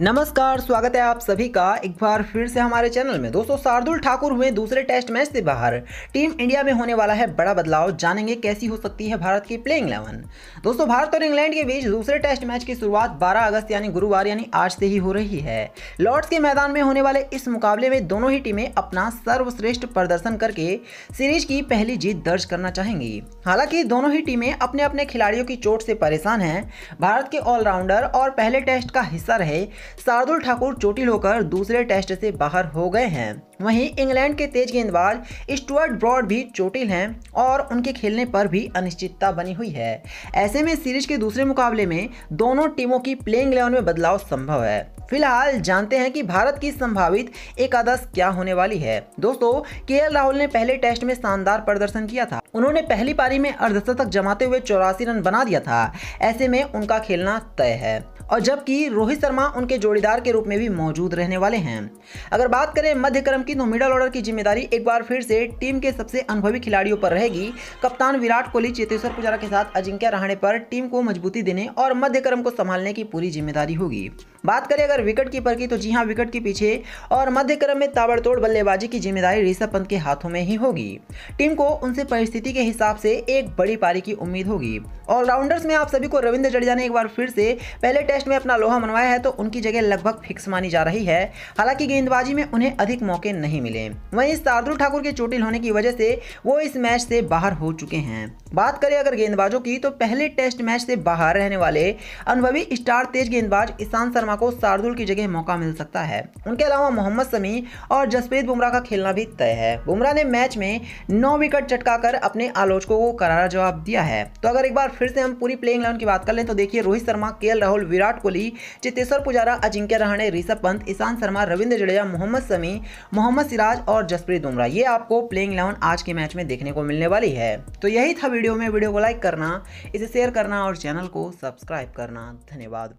नमस्कार, स्वागत है आप सभी का एक बार फिर से हमारे चैनल में। दोस्तों, शार्दुल ठाकुर हुए दूसरे टेस्ट मैच से बाहर। टीम इंडिया में होने वाला है बड़ा बदलाव, जानेंगे कैसी हो सकती है भारत की प्लेइंग इलेवन दोस्तों, भारत और इंग्लैंड के बीच दूसरे टेस्ट मैच की शुरुआत 12 अगस्त, यानी गुरुवार, यानी आज से ही हो रही है। लॉर्ड्स के मैदान में होने वाले इस मुकाबले में दोनों ही टीमें अपना सर्वश्रेष्ठ प्रदर्शन करके सीरीज़ की पहली जीत दर्ज करना चाहेंगी। हालाँकि दोनों ही टीमें अपने अपने खिलाड़ियों की चोट से परेशान हैं। भारत के ऑलराउंडर और पहले टेस्ट का हिस्सा रहे शार्दुल ठाकुर चोटिल होकर दूसरे टेस्ट से बाहर हो गए हैं। वहीं इंग्लैंड के तेज गेंदबाज स्टुअर्ट ब्रॉड भी चोटिल हैं और उनके खेलने पर भी अनिश्चितता बनी हुई है। ऐसे में सीरीज़ के दूसरे मुकाबले में दोनों टीमों की प्लेइंग इलेवन में बदलाव संभव है। फ़िलहाल जानते हैं कि भारत की संभावित एकादश क्या होने वाली है। दोस्तों, के राहुल ने पहले टेस्ट में शानदार प्रदर्शन किया था। उन्होंने पहली पारी में अर्धशतक जमाते हुए चौरासी रन बना दिया था। ऐसे में उनका खेलना तय है। और जबकि रोहित शर्मा उनके जोड़ीदार के रूप में भी मौजूद रहने वाले हैं। अगर बात करें मध्य क्रम की तो मिडल ऑर्डर की ज़िम्मेदारी एक बार फिर से टीम के सबसे अनुभवी खिलाड़ियों पर रहेगी। कप्तान विराट कोहली, चेतेश्वर पुजारा के साथ अजिंक्य रहाणे पर टीम को मजबूती देने और मध्य क्रम को संभालने की पूरी ज़िम्मेदारी होगी। बात करें अगर विकेट कीपर की तो जी हाँ विकेट के पीछे और मध्य क्रम में ताबड़तोड़ बल्लेबाजी की ज़िम्मेदारी ऋषभ पंत के हाथों में ही होगी। टीम को उनसे परिस्थिति के हिसाब से एक बड़ी पारी की उम्मीद होगी। ऑलराउंडर्स में आप सभी को रविंद्र जडेजा ने एक बार फिर से पहले टेस्ट में अपना लोहा मनवाया है तो उनकी जगह लगभग फिक्स मानी जा रही है। हालाँकि गेंदबाजी में उन्हें अधिक मौके नहीं मिले। वहीं शार्दुल ठाकुर के चोटिल होने की वजह से वो इस मैच से बाहर हो चुके हैं। बात करें अगर गेंदबाजों की तो पहले टेस्ट मैच से बाहर रहने वाले अनुभवी स्टार तेज गेंदबाज ईशांत शर्मा को शार्दुल की जगह मौका मिल सकता है। उनके अलावा मोहम्मद समी और जसप्रीत बुमराह का खेलना भी तय है। बुमराह ने मैच में नौ विकेट चटकाकर अपने आलोचकों को करारा जवाब दिया है। तो अगर एक बार फिर से हम पूरी प्लेइंग इलेवन की बात कर लें तो देखिए रोहित शर्मा केएल राहुल, विराट कोहली, चितेश्वर पुजारा, अजिंक्य रहाणे, ऋषभ पंत, ईशांत शर्मा, रविंद्र जडेजा, मोहम्मद समी मोहम्मद सिराज और जसप्रीत बुमराह। ये आपको प्लेइंग इलेवन आज के मैच में देखने को मिलने वाली है। तो यही था वीडियो में। वीडियो को लाइक करना, इसे शेयर करना और चैनल को सब्सक्राइब करना। धन्यवाद।